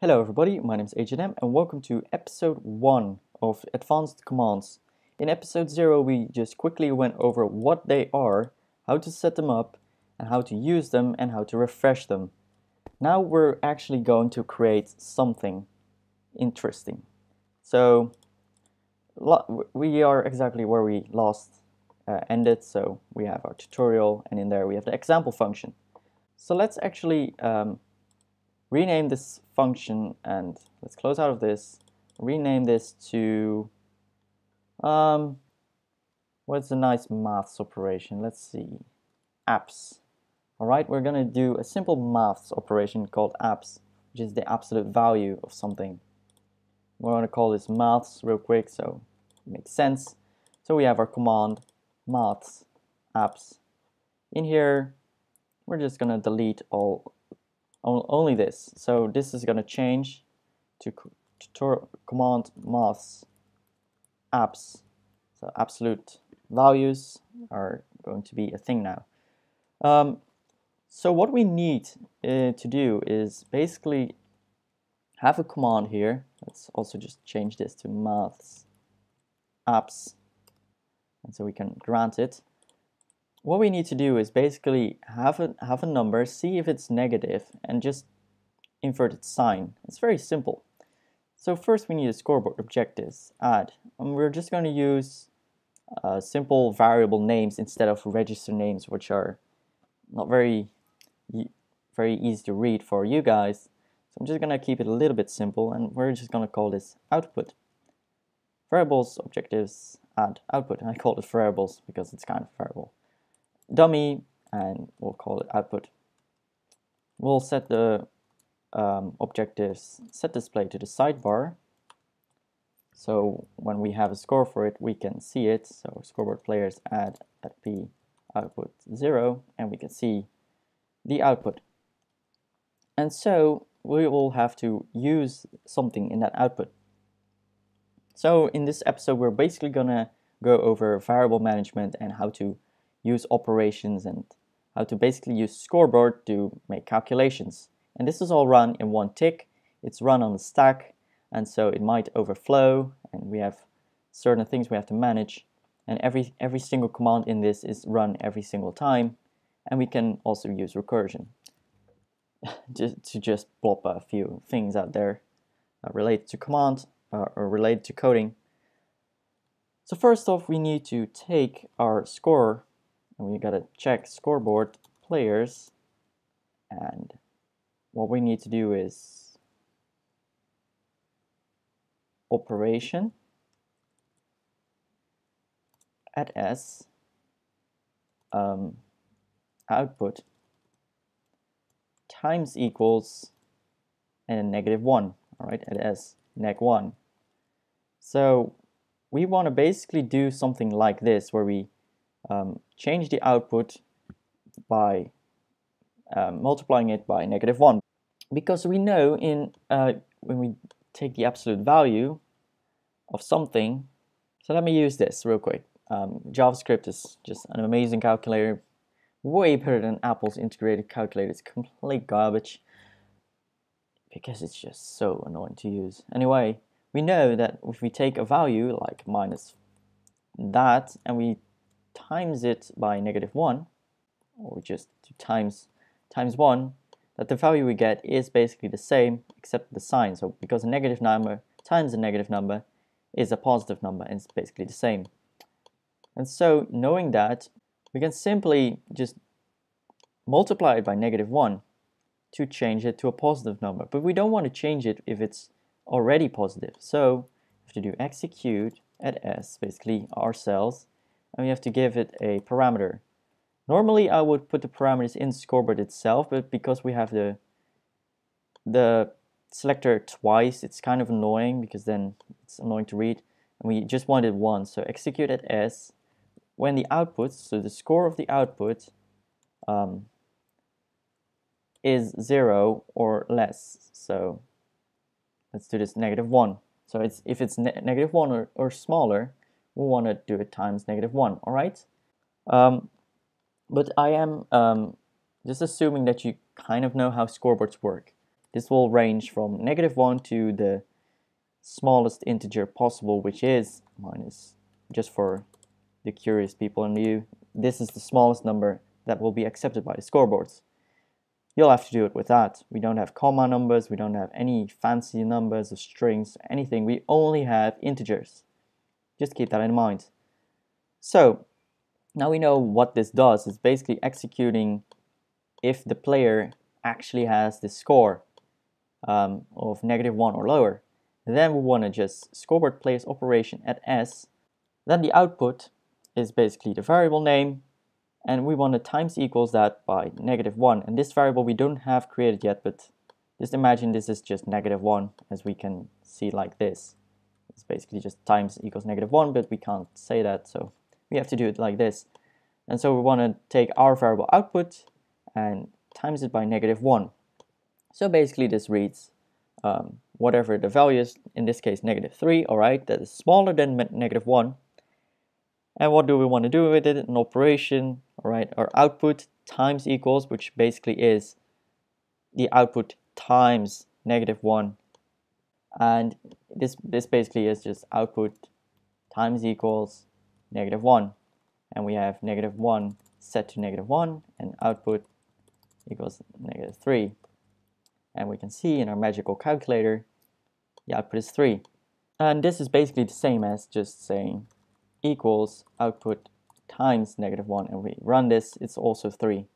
Hello everybody, my name is Agent M and welcome to episode 1 of Advanced Commands. In episode 0 we just quickly went over what they are, how to set them up, and how to use them and how to refresh them. Now we're actually going to create something interesting. So we are exactly where we last uh, ended, so we have our tutorial and in there we have the example function. So let's actually um, rename this function and let's close out of this, rename this to, um, what's a nice maths operation? Let's see, abs. All right, we're gonna do a simple maths operation called abs, which is the absolute value of something. We're gonna call this maths real quick, so it makes sense. So we have our command maths abs. In here, we're just gonna delete all only this. So this is going to change to, to command maths abs. So absolute values are going to be a thing now. Um, so what we need uh, to do is basically have a command here. Let's also just change this to maths abs. And so we can grant it what we need to do is basically have a, have a number, see if it's negative, and just invert its sign. It's very simple. So first we need a scoreboard objectives, add. And we're just going to use uh, simple variable names instead of register names, which are not very, very easy to read for you guys. So I'm just going to keep it a little bit simple, and we're just going to call this output. Variables, objectives, add, output. And I call it variables because it's kind of variable dummy and we'll call it output. We'll set the um, objectives set display to the sidebar. So when we have a score for it, we can see it. So scoreboard players add at p output 0 and we can see the output. And so we will have to use something in that output. So in this episode, we're basically going to go over variable management and how to use operations and how to basically use scoreboard to make calculations. And this is all run in one tick. It's run on the stack and so it might overflow and we have certain things we have to manage and every every single command in this is run every single time and we can also use recursion just to just plop a few things out there uh, related to command uh, or related to coding. So first off we need to take our score and we gotta check scoreboard players and what we need to do is operation at s um, output times equals and negative 1 all right at s neg 1 so we want to basically do something like this where we um, change the output by um, multiplying it by negative 1. Because we know in uh, when we take the absolute value of something, so let me use this real quick. Um, JavaScript is just an amazing calculator, way better than Apple's integrated calculator. It's complete garbage because it's just so annoying to use. Anyway, we know that if we take a value like minus that and we times it by negative 1, or just times times 1, that the value we get is basically the same except the sign. So because a negative number times a negative number is a positive number and it's basically the same. And so knowing that, we can simply just multiply it by negative 1 to change it to a positive number. But we don't want to change it if it's already positive. So we have to do execute at s, basically our cells, and we have to give it a parameter. Normally I would put the parameters in scoreboard itself, but because we have the the selector twice, it's kind of annoying because then it's annoying to read. And we just wanted one, so execute at S. When the output, so the score of the output um, is zero or less. So let's do this negative one. So it's if it's ne negative one or, or smaller, we want to do it times negative 1, all right? Um, but I am um, just assuming that you kind of know how scoreboards work. This will range from negative 1 to the smallest integer possible, which is minus, just for the curious people in you, this is the smallest number that will be accepted by the scoreboards. You'll have to do it with that. We don't have comma numbers, we don't have any fancy numbers or strings, anything. We only have integers. Just keep that in mind. So now we know what this does. It's basically executing if the player actually has the score um, of negative 1 or lower. Then we want to just scoreboard place operation at s. Then the output is basically the variable name and we want to times equals that by negative 1 and this variable we don't have created yet but just imagine this is just negative 1 as we can see like this it's basically just times equals negative 1 but we can't say that so we have to do it like this and so we want to take our variable output and times it by negative 1 so basically this reads um, whatever the value is in this case negative 3 alright that is smaller than negative 1 and what do we want to do with it? An operation, all right, our output times equals, which basically is the output times negative 1. And this, this basically is just output times equals negative 1. And we have negative 1 set to negative 1 and output equals negative 3. And we can see in our magical calculator, the output is 3. And this is basically the same as just saying equals output times negative 1 and we run this it's also 3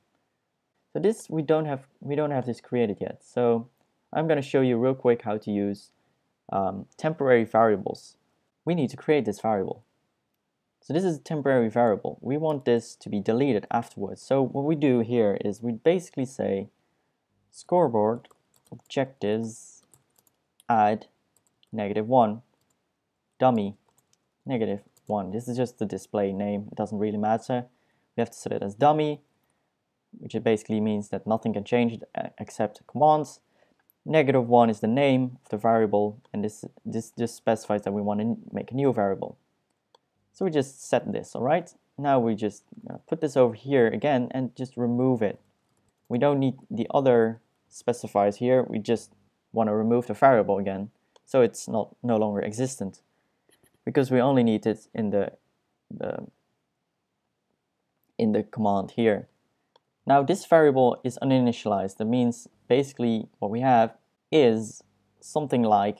so this we don't have we don't have this created yet so I'm going to show you real quick how to use um, temporary variables we need to create this variable so this is a temporary variable we want this to be deleted afterwards so what we do here is we basically say scoreboard objectives add negative 1 dummy negative 1. This is just the display name, it doesn't really matter. We have to set it as dummy, which basically means that nothing can change uh, except commands. Negative 1 is the name of the variable, and this, this just specifies that we want to make a new variable. So we just set this, alright? Now we just put this over here again and just remove it. We don't need the other specifiers here, we just want to remove the variable again, so it's not no longer existent because we only need it in the, the in the command here. Now this variable is uninitialized. That means basically what we have is something like,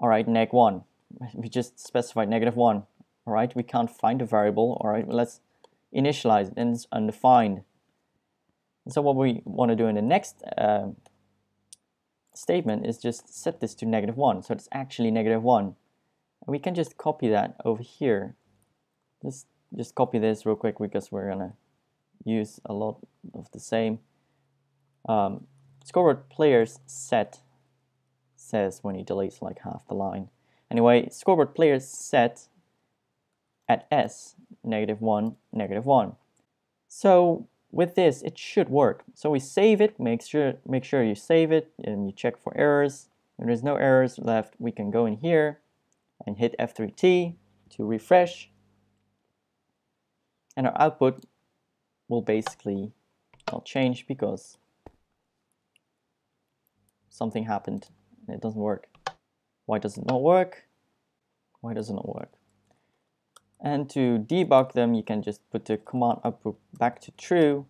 all right, neg 1. We just specified negative 1. All right, we can't find a variable. All right, well, let's initialize it and it's undefined. so what we want to do in the next uh, statement is just set this to negative 1. So it's actually negative 1 we can just copy that over here. Just, just copy this real quick because we're gonna use a lot of the same. Um, scoreboard players set says when he deletes like half the line. Anyway, scoreboard players set at s negative 1 negative 1. So with this it should work. So we save it, make sure make sure you save it and you check for errors. If there's no errors left, we can go in here and hit F3T to refresh and our output will basically not change because something happened it doesn't work. Why does it not work? Why does it not work? And to debug them, you can just put the command output back to true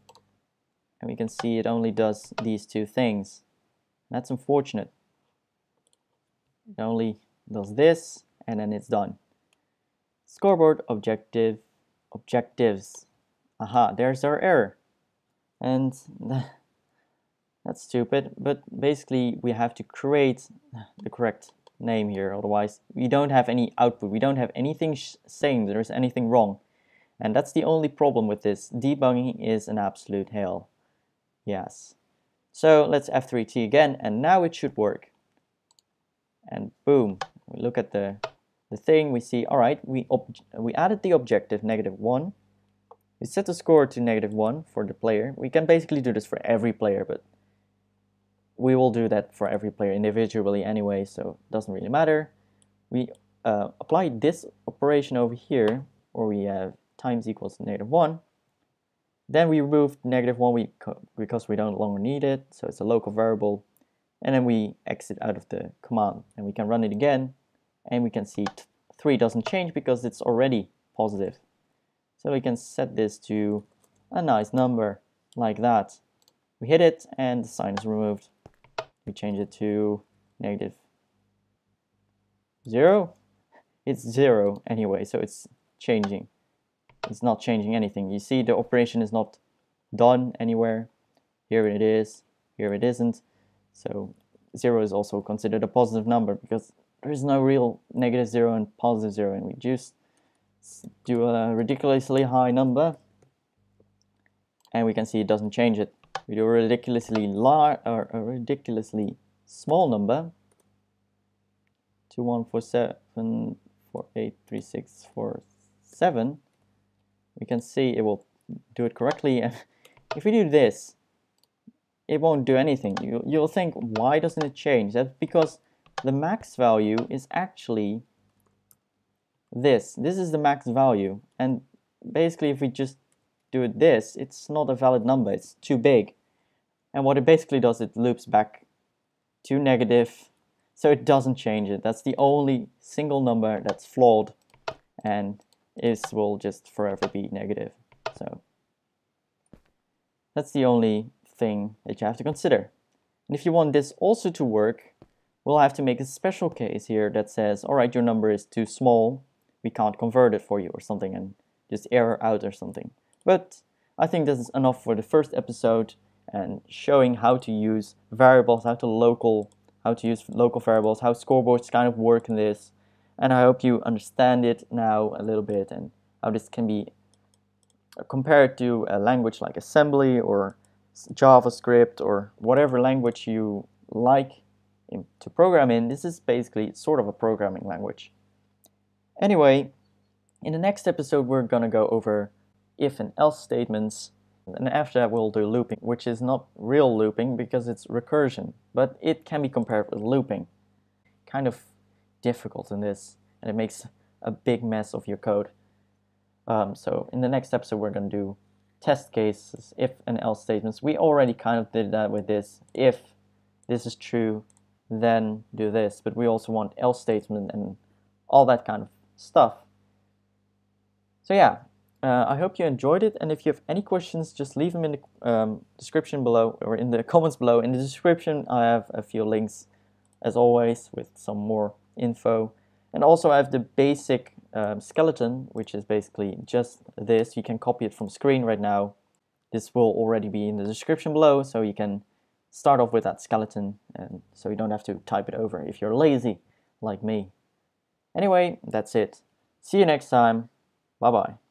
and we can see it only does these two things. That's unfortunate. It only does this and then it's done. Scoreboard objective objectives. Aha, there's our error. And that's stupid, but basically we have to create the correct name here, otherwise we don't have any output. We don't have anything saying there's anything wrong. And that's the only problem with this. Debugging is an absolute hell. Yes. So let's F3T again, and now it should work. And boom, we look at the the thing, we see, all right, we, we added the objective negative 1. We set the score to negative 1 for the player. We can basically do this for every player, but we will do that for every player individually anyway, so it doesn't really matter. We uh, apply this operation over here, where we have times equals negative 1. Then we remove negative 1 we, because we don't longer need it, so it's a local variable. and then we exit out of the command and we can run it again and we can see 3 doesn't change because it's already positive. So we can set this to a nice number like that. We hit it and the sign is removed. We change it to negative 0. It's 0 anyway, so it's changing. It's not changing anything. You see the operation is not done anywhere. Here it is, here it isn't. So 0 is also considered a positive number because there is no real negative 0 and positive 0 and we just do a ridiculously high number and we can see it doesn't change it. We do a ridiculously large or a ridiculously small number 2147483647 we can see it will do it correctly and if we do this it won't do anything. You, you'll think, why doesn't it change? That's because the max value is actually this. This is the max value. And basically, if we just do this, it's not a valid number. It's too big. And what it basically does, it loops back to negative. So it doesn't change it. That's the only single number that's flawed and is will just forever be negative. So that's the only thing that you have to consider. And if you want this also to work, we'll have to make a special case here that says, all right, your number is too small, we can't convert it for you or something and just error out or something. But I think this is enough for the first episode and showing how to use variables, how to local, how to use local variables, how scoreboards kind of work in this. And I hope you understand it now a little bit and how this can be compared to a language like assembly or JavaScript or whatever language you like to program in, this is basically sort of a programming language. Anyway, in the next episode we're going to go over if and else statements and after that we'll do looping, which is not real looping because it's recursion, but it can be compared with looping. Kind of difficult in this and it makes a big mess of your code. Um, so in the next episode we're going to do test cases, if and else statements. We already kind of did that with this. If this is true, then do this. But we also want else statement and all that kind of stuff. So yeah, uh, I hope you enjoyed it. And if you have any questions, just leave them in the um, description below or in the comments below. In the description, I have a few links, as always, with some more info. And also I have the basic um, skeleton, which is basically just this. You can copy it from screen right now. This will already be in the description below, so you can start off with that skeleton, and so you don't have to type it over if you're lazy like me. Anyway, that's it. See you next time. Bye bye.